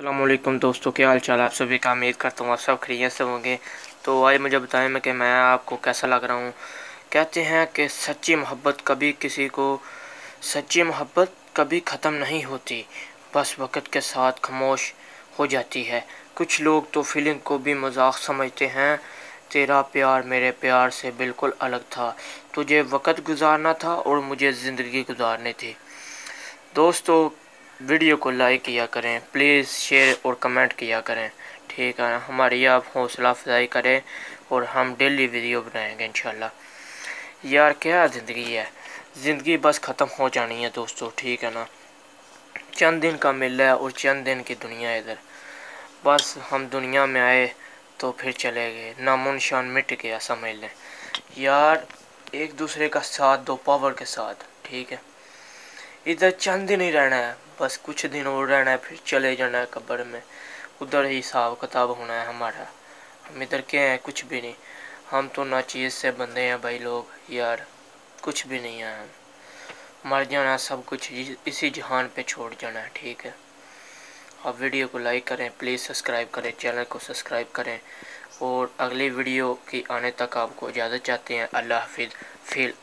अल्लाम दोस्तों, क्या हाल चाल आप सभी का? उम्मीद करता हूँ आप सब खरीत से होंगे। तो आज मुझे बताएँ मैं कि मैं आपको कैसा लग रहा हूँ। कहते हैं कि सच्ची मोहब्बत कभी किसी को, सच्ची मोहब्बत कभी ख़त्म नहीं होती। बस वक्त के साथ खामोश हो जाती है। कुछ लोग तो फीलिंग को भी मज़ाक समझते हैं। तेरा प्यार मेरे प्यार से बिल्कुल अलग था। तुझे वक्त गुजारना था और मुझे ज़िंदगी गुजारनी थी। दोस्तों वीडियो को लाइक किया करें, प्लीज़ शेयर और कमेंट किया करें। ठीक है, हमारी आप हौसला अफजाई करें और हम डेली वीडियो बनाएँगे, इंशाल्लाह। यार, क्या ज़िंदगी है? ज़िंदगी बस ख़त्म हो जानी है दोस्तों, ठीक है ना? चंद दिन का मिल है और चंद दिन की दुनिया इधर। बस हम दुनिया में आए तो फिर चले गए नामो निशान मिट गया, समझ लें। यार, एक दूसरे का साथ, दो पावर के साथ, ठीक है? इधर चंद दिन ही रहना है, बस कुछ दिन और रहना है, फिर चले जाना है कब्र में। उधर ही हिसाब किताब होना है हमारा। हम इधर के हैं, कुछ भी नहीं। हम तो ना चीज़ से बंदे हैं भाई लोग, यार। कुछ भी नहीं है हम। मर जाना सब कुछ इसी जहान पे छोड़ जाना है, ठीक है? आप वीडियो को लाइक करें, प्लीज़ सब्सक्राइब करें, चैनल को सब्सक्राइब करें। और अगली वीडियो की आने तक आपको इजाज़त चाहते हैं। अल्लाह हाफिज़। फिर